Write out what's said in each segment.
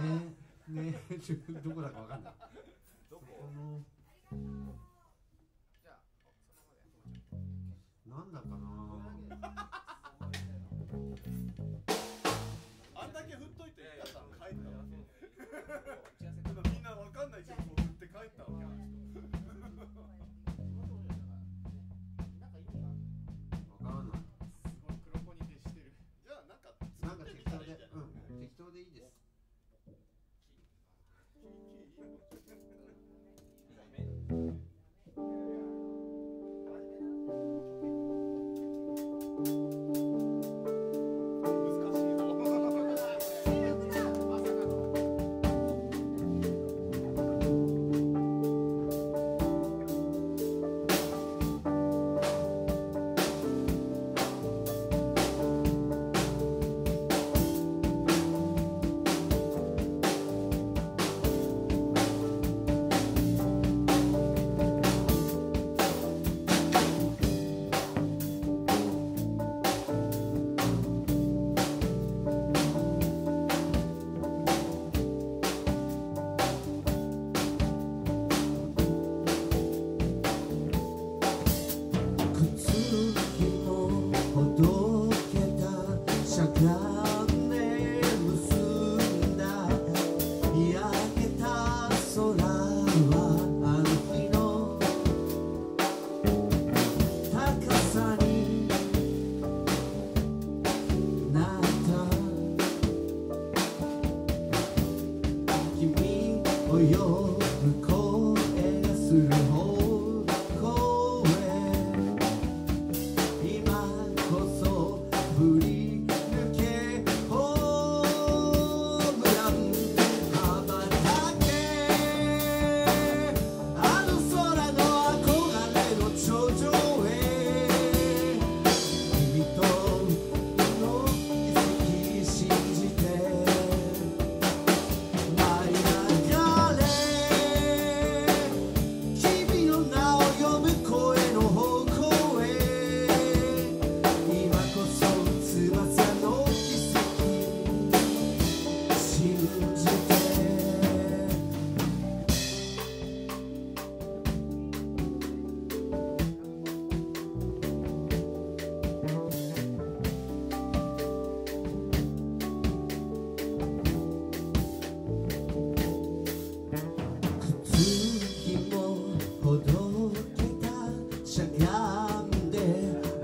ねね どこだかわかんない。どこ？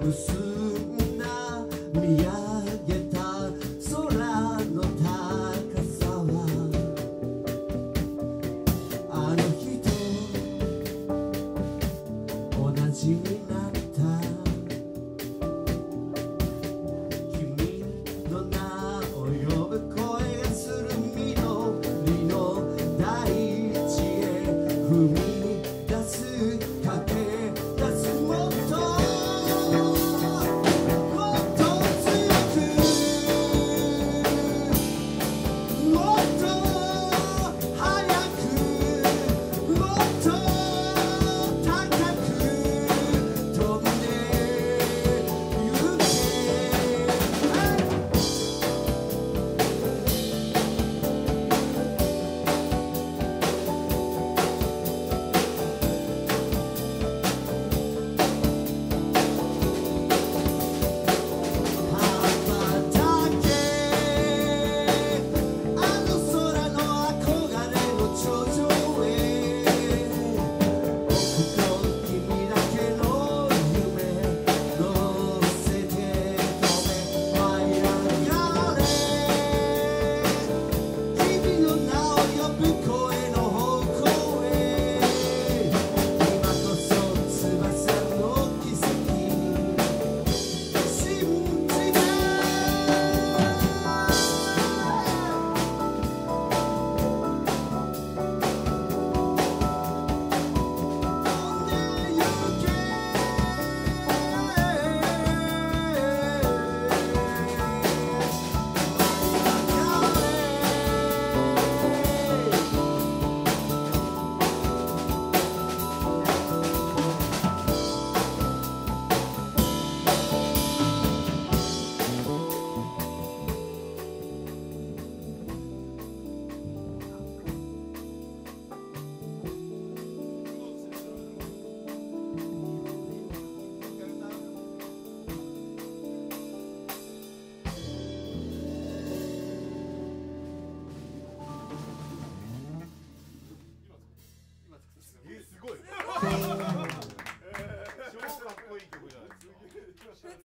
Mısır